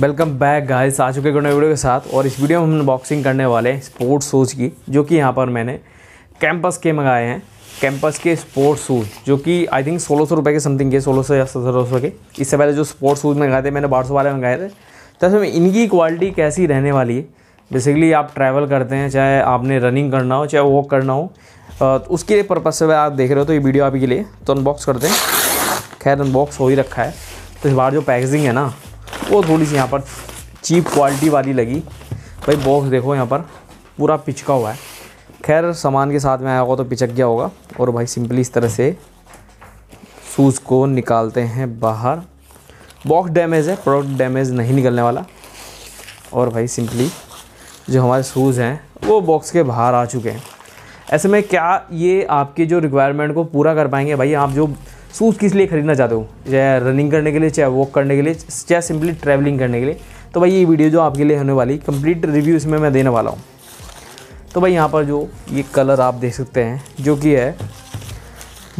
Welcome back guys आ चुके नए video के साथ। और इस वीडियो में हम अनबॉक्सिंग करने वाले हैं स्पोर्ट्स शूज़ की, जो कि यहाँ पर मैंने कैंपस के मंगाए हैं। कैंपस के स्पोर्ट्स शूज़ जो कि आई थिंक सोलह सौ रुपये के समथिंग के, सोलह सौ या सत्रह सौ के। इससे पहले जो स्पोर्ट्स शूज़ मंगाए थे, मैंने बारह सौ वाले मंगाए थे। तो में इनकी क्वालिटी कैसी रहने वाली है? बेसिकली आप ट्रैवल करते हैं, चाहे आपने रनिंग करना हो, चाहे वॉक करना हो। तो उसके लिए पर्पज़ से आप देख रहे हो तो ये वीडियो आपके लिए। तो अनबॉक्स करते हैं। खैर अनबॉक्स हो ही रखा है। तो इस बार जो पैकेजिंग है ना वो थोड़ी सी यहाँ पर चीप क्वालिटी वाली लगी। भाई बॉक्स देखो यहाँ पर, पूरा पिचका हुआ है। खैर, सामान के साथ में आया होगा तो पिचक गया होगा। और भाई सिंपली इस तरह से शूज़ को निकालते हैं बाहर। बॉक्स डैमेज है प्रोडक्ट डैमेज नहीं निकलने वाला। और भाई सिंपली जो हमारे शूज़ हैं, वो बॉक्स के बाहर आ चुके हैं। ऐसे में क्या ये आपके जो रिक्वायरमेंट को पूरा कर पाएँगे? भाई आप जो शूज़ किस लिए ख़रीदना चाहते हो? चाहे रनिंग करने के लिए, चाहे वॉक करने के लिए, चाहे सिंपली ट्रैवलिंग करने के लिए। तो भाई ये वीडियो जो आपके लिए होने वाली कंप्लीट रिव्यू इसमें मैं देने वाला हूँ। तो भाई यहाँ पर जो ये कलर आप देख सकते हैं, जो कि है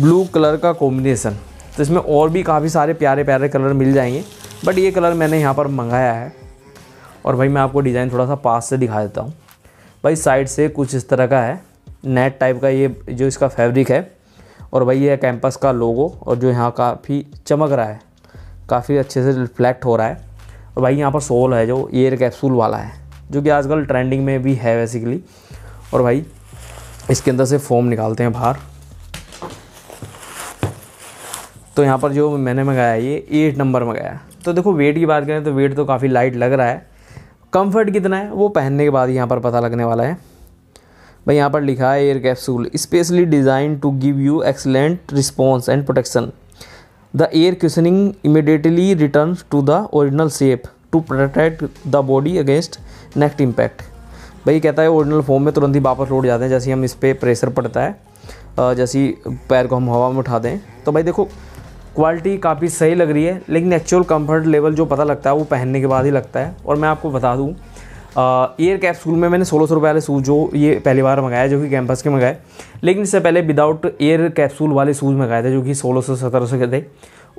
ब्लू कलर का कॉम्बिनेसन तो इसमें और भी काफ़ी सारे प्यारे प्यारे कलर मिल जाएँगे। बट ये कलर मैंने यहाँ पर मंगाया है। और भाई मैं आपको डिज़ाइन थोड़ा सा पास से दिखा देता हूँ। भाई साइड से कुछ इस तरह का है। नेट टाइप का ये, जो इसका फैब्रिक है और भाई ये कैंपस का लोगो और जो यहाँ काफ़ी चमक रहा है, काफ़ी अच्छे से रिफ्लेक्ट हो रहा है। और भाई यहाँ पर सोल है जो एयर कैप्सूल वाला है, जो कि आजकल ट्रेंडिंग में भी है बेसिकली और भाई, इसके अंदर से फोम निकालते हैं बाहर। तो यहाँ पर जो मैंने मंगाया ये एट नंबर मंगाया तो देखो वेट की बात करें तो वेट तो काफ़ी लाइट लग रहा है। कंफर्ट कितना है, वो पहनने के बाद यहाँ पर पता लगने वाला है। भाई, यहाँ पर लिखा है air capsule specially design to give you excellent response and protection the air cushioning immediately return to the original shape to protect the body against next impact भाई कहता है ओरिजिनल फॉर्म में तुरंत ही वापस लौट जाते हैं, जैसे हम इस पर प्रेशर पड़ता है जैसे पैर को हम हवा में उठा दें तो भाई देखो क्वालिटी काफ़ी सही लग रही है, लेकिन एक्चुअल कंफर्ट लेवल जो पता लगता है, वो पहनने के बाद ही लगता है। और मैं आपको बता दूँ ईयर कैप्सूल में मैंने सोलह सौ रुपये वाले शूज़ जो ये पहली बार मंगाया जो कि कैंपस के मंगाए। लेकिन इससे पहले विदाउट एयर कैप्सूल वाले शूज़ मंगाए थे, जो कि सोलह सौ, सत्रह सौ के थे।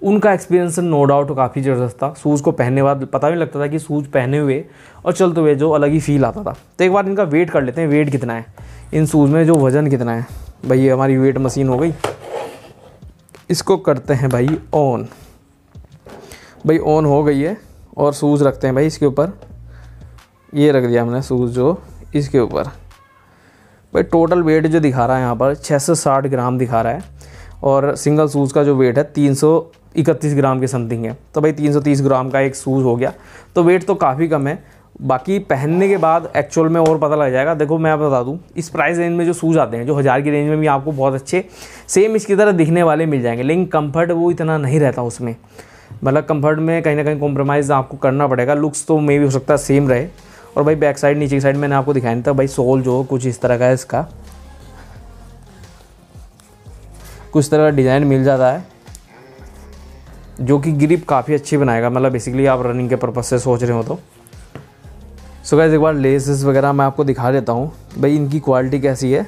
उनका एक्सपीरियंस नो डाउट काफ़ी ज़बरदस्त था। शूज़ को पहनने बाद पता भी लगता था कि शूज़ पहने हुए और चलते हुए जो अलग ही फील आता था। तो एक बार इनका वेट कर लेते हैं वेट कितना है। इन शूज़ में जो वज़न कितना है। भाई, ये हमारी वेट मशीन हो गई। इसको करते हैं भाई ऑन भाई ऑन हो गई है और शूज़ रखते हैं भाई इसके ऊपर। ये रख दिया हमने शूज़ जो इसके ऊपर। भाई टोटल वेट जो दिखा रहा है यहाँ पर छः सौ साठ ग्राम दिखा रहा है। और सिंगल शूज़ का जो वेट है, तीन इकतीस ग्राम के समथिंग है। तो भाई, तीन सौ तीस ग्राम का एक शूज़ हो गया। तो वेट तो काफ़ी कम है। बाकी पहनने के बाद एक्चुअल में और पता लग जाएगा। देखो, मैं बता दूँ, इस प्राइस रेंज में जो शूज़ आते हैं, जो हज़ार की रेंज में भी आपको बहुत अच्छे सेम इसकी तरह दिखने वाले मिल जाएँगे। लेकिन कंफर्ट वो इतना नहीं रहता उसमें। मतलब कंफर्ट में कहीं ना कहीं कॉम्प्रोमाइज़ आपको करना पड़ेगा। लुक्स तो मे भी हो सकता है सेम रहे। और भाई बैक साइड नीचे की साइड मैंने आपको दिखाया नहीं था, भाई सोल जो कुछ इस तरह का है इसका। कुछ तरह का डिज़ाइन मिल जाता है, जो कि ग्रिप काफ़ी अच्छी बनाएगा। मतलब बेसिकली आप रनिंग के पर्पज़ से सोच रहे हो तो। सो गैस एक बार लेसेस वगैरह मैं आपको दिखा देता हूँ। भाई इनकी क्वालिटी कैसी है?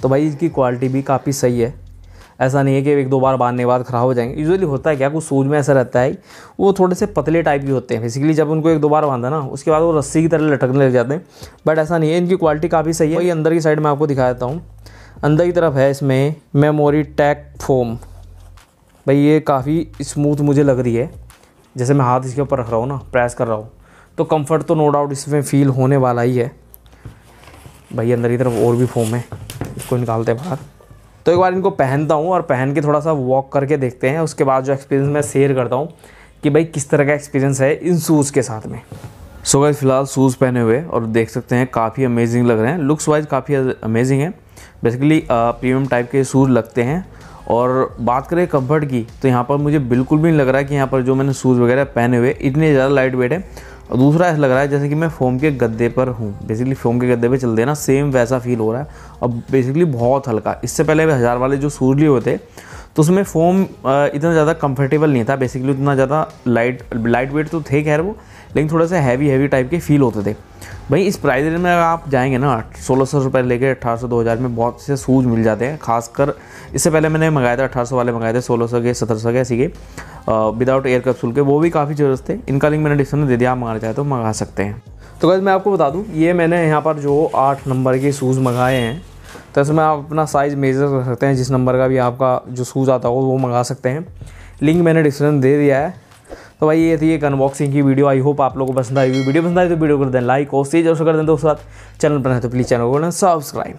तो भाई इसकी क्वालिटी भी काफ़ी सही है। ऐसा नहीं है कि एक दो बार बांधने के बाद ख़राब हो जाएँगे। यूजुअली होता है क्या, कुछ सूज में ऐसा रहता है, वो थोड़े से पतले टाइप के होते हैं। बेसिकली जब उनको एक दो बार बांधा ना, उसके बाद वो रस्सी की तरह लटकने लग जाते हैं। बट ऐसा नहीं है, इनकी क्वालिटी काफ़ी सही है। वही अंदर की साइड में आपको दिखा देता हूँ। अंदर की तरफ़ है इसमें मेमोरी टैक फोम भाई ये काफ़ी स्मूथ मुझे लग रही है। जैसे मैं हाथ इसके ऊपर रख रहा हूँ ना प्रेस कर रहा हूँ। तो कंफर्ट तो नो डाउट इसमें फील होने वाला ही है। भाई अंदर की तरफ़ और भी फोम है। इसको निकालते बाहर। तो एक बार इनको पहनता हूँ और पहन के थोड़ा सा वॉक करके देखते हैं। उसके बाद जो एक्सपीरियंस मैं शेयर करता हूँ कि भाई किस तरह का एक्सपीरियंस है इन शूज़ के साथ में। सो गए फ़िलहाल शूज़ पहने हुए और देख सकते हैं, काफ़ी अमेजिंग लग रहे हैं। लुक्स वाइज काफ़ी अमेजिंग है। बेसिकली प्रीमियम टाइप के शूज़ लगते हैं। और बात करें कंफर्ट की तो यहाँ पर मुझे बिल्कुल भी नहीं लग रहा है कि यहाँ पर जो मैंने शूज़ वगैरह पहने हुए, इतने ज़्यादा लाइट वेट है। और दूसरा ऐसा लग रहा है जैसे कि मैं फोम के गद्दे पर हूँ। बेसिकली फोम के गद्दे पे चल देना सेम वैसा फील हो रहा है। और बेसिकली बहुत हल्का। इससे पहले भी हज़ार वाले जो सूर्य हुए थे तो उसमें फोम इतना ज़्यादा कंफर्टेबल नहीं था। बेसिकली उतना ज़्यादा लाइट लाइट वेट तो थे, खैर वो। लेकिन थोड़े से हैवी हैवी टाइप के फील होते थे। भाई, इस प्राइस रेंज में आप जाएँगे ना, सोलह सौ रुपये लेके अठारह सौ, दो हज़ार में बहुत से शूज़ मिल जाते हैं, खासकर इससे पहले मैंने मंगाया था, अठारह सौ वाले मंगाए थे, सोलह सौ के, सत्रह सौ के, ऐसी के विदाउट एयर कैप्सूल के, वो भी काफ़ी ज़रूरत थे। इनका लिंक मैंने डिस्क्रिप्शन में दे दिया, आप मंगाना चाहे तो मंगा सकते हैं। तो कैसे मैं आपको बता दूँ, ये मैंने यहाँ पर जो आठ नंबर के शूज़ मंगाए हैं तो इसमें आप अपना साइज़ मेज़र कर सकते हैं, जिस नंबर का भी आपका जो शूज़ आता हो, वो मंगा सकते हैं। लिंक मैंने डिस्क्रिप्शन दे दिया है। तो भाई, ये थी एक अनबॉक्सिंग की वीडियो आई होप आप लोगों को पसंद आई वीडियो पसंद आई तो वीडियो कर दें लाइक और शेयर ज़रूर कर दें दोस्तों चैनल पर है तो प्लीज़ चैनल को ना सब्सक्राइब